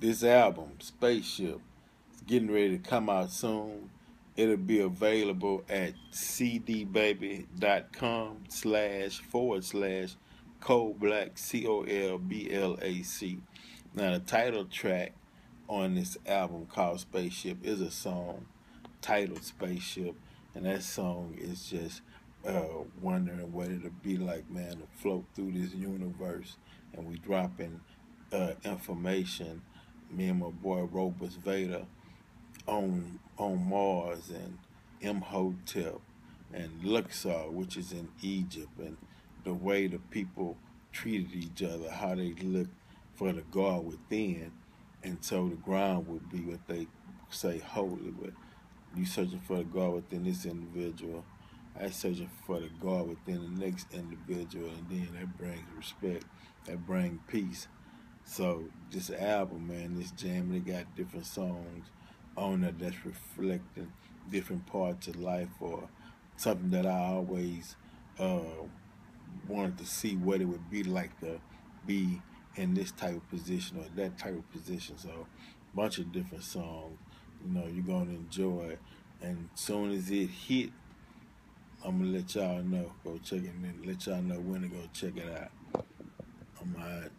this album, Spaceship, is getting ready to come out soon. It'll be available at cdbaby.com slash forward slash Cole Black, C O L B L A C. Now, the title track on this album called Spaceship is a song titled Spaceship, and that song is just uh, wondering what it'll be like, man, to float through this universe. And we dropping uh, information, me and my boy Robus Vader, on on Mars and Imhotep and Luxor, which is in Egypt, and the way the people treated each other, how they looked for the God within, and so the ground would be what they say holy. But you searching for the God within this individual, I searching for the God within the next individual, and then that brings respect, that brings peace. So this album, man, this jam, they got different songs on it that's reflecting different parts of life or something that I always uh, wanted to see what it would be like to be in this type of position or that type of position. So a bunch of different songs, you know, you're gonna enjoy. And soon as it hit, I'm gonna let y'all know. Go check it and let y'all know when to go check it out. I'm alright.